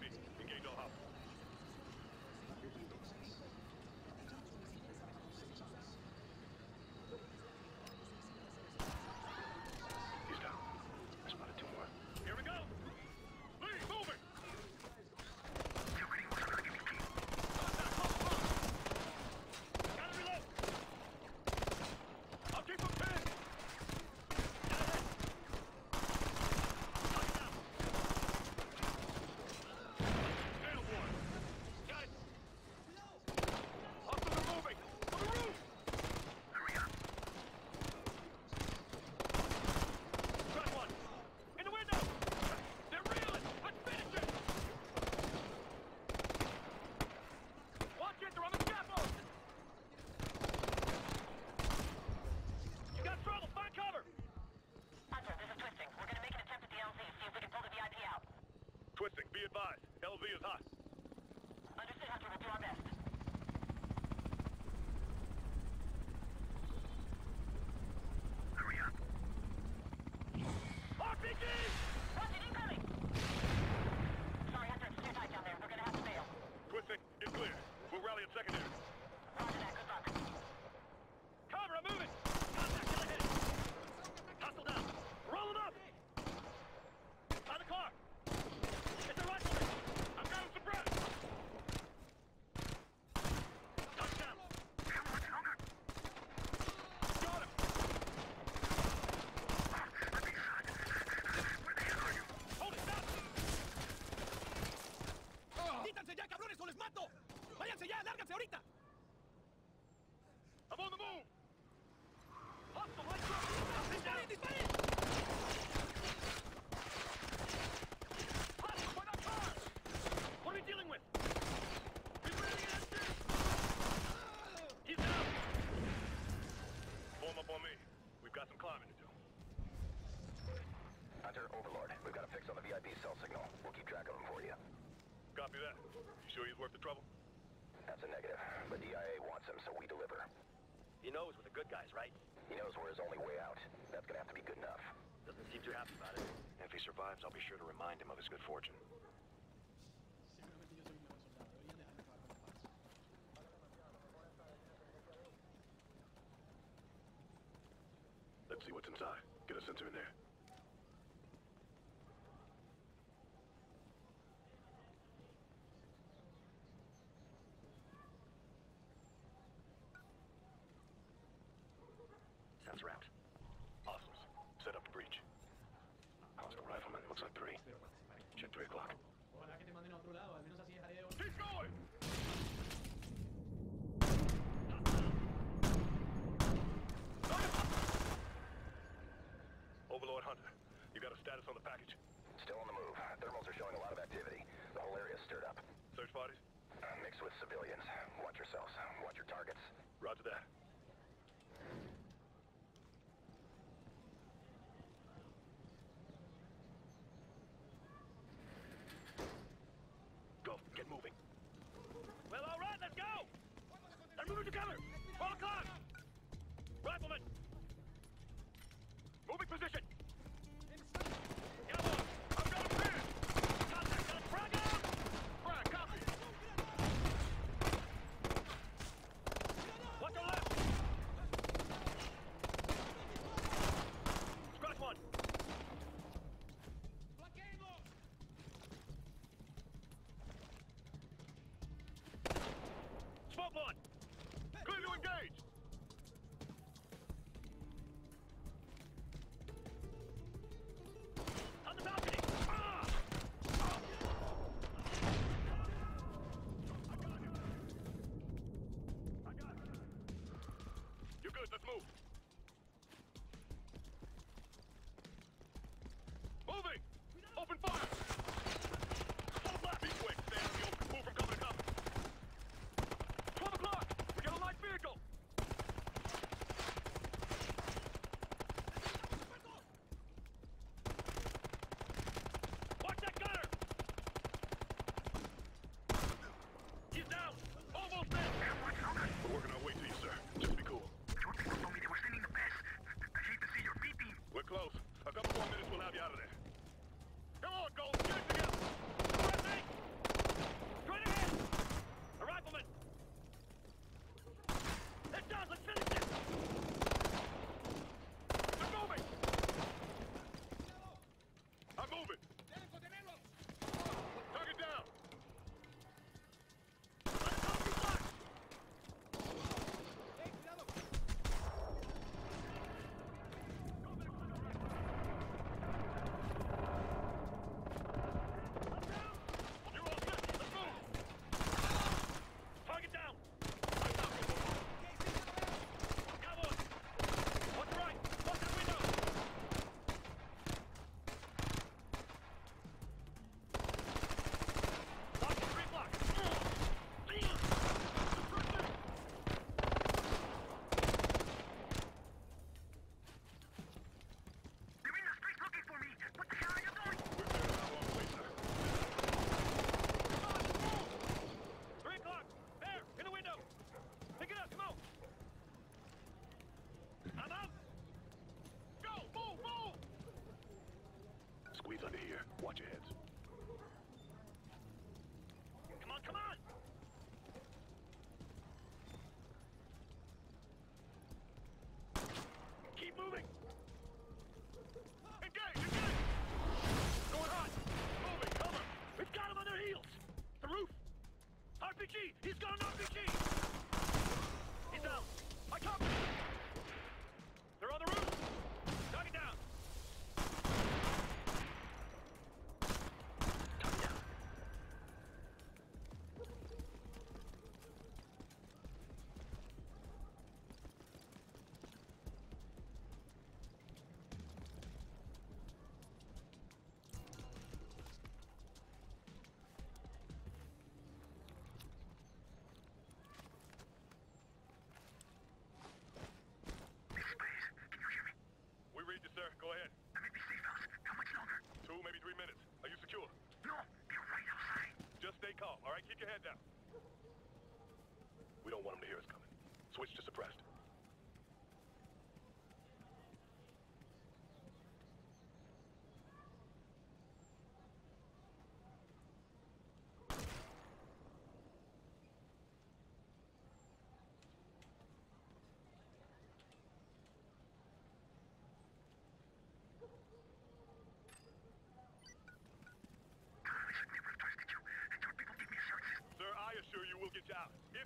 la. Yankees! sure he's worth the trouble? That's a negative. The DIA wants him, so we deliver. He knows we're the good guys, right? He knows we're his only way out. That's gonna have to be good enough. Doesn't seem too happy about it. If he survives, I'll be sure to remind him of his good fortune. Let's see what's inside. Get a sensor in there. Overlord Hunter. You got a status on the package? Still on the move. Thermals are showing a lot of activity. The whole area's stirred up. Search parties? Uh, mixed with civilians. Watch yourselves. Watch your targets. Roger that. Go, get moving. Well, all right, let's go! They're moving to cover! 12 o'clock! Rifleman! Moving position! Engage!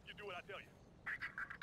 you do what I tell you.